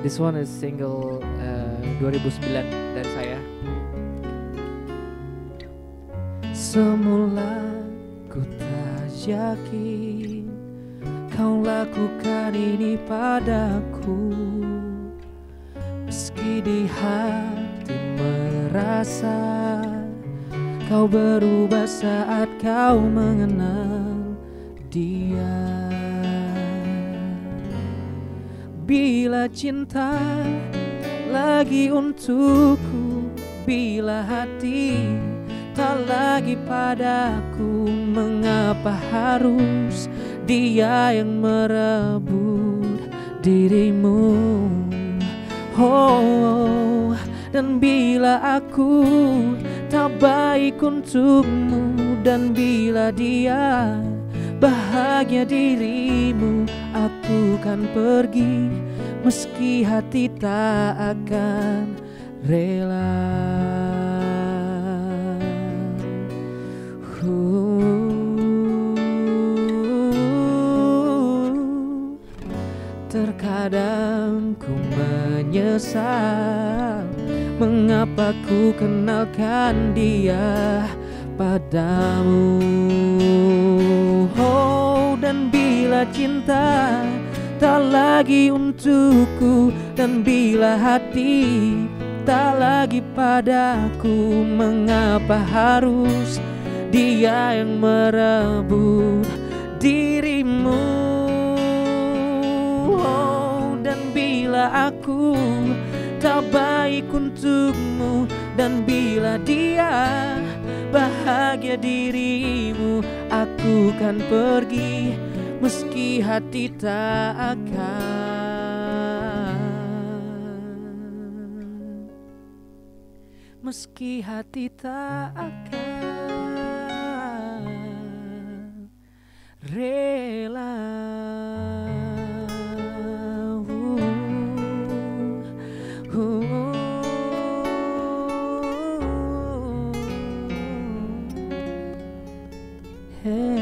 This one is single uh, 2009 dari saya. Semula ku tak yakin kau lakukan ini padaku Meski di hati merasa kau berubah saat kau mengenal dia Bila cinta lagi untukku Bila hati tak lagi padaku Mengapa harus dia yang merebut dirimu? Oh, dan bila aku tak baik untukmu Dan bila dia bahagia dirimu Aku kan pergi meski hati tak akan rela. Terkadang ku menyesal Mengapa ku kenalkan dia padamu bila cinta tak lagi untukku Dan bila hati tak lagi padaku Mengapa harus dia yang merebut dirimu? Oh dan bila aku tak baik untukmu Dan bila dia bahagia dirimu Aku kan pergi meski hati tak akan. Meski hati tak akan rela. Uh, uh, uh. Hey.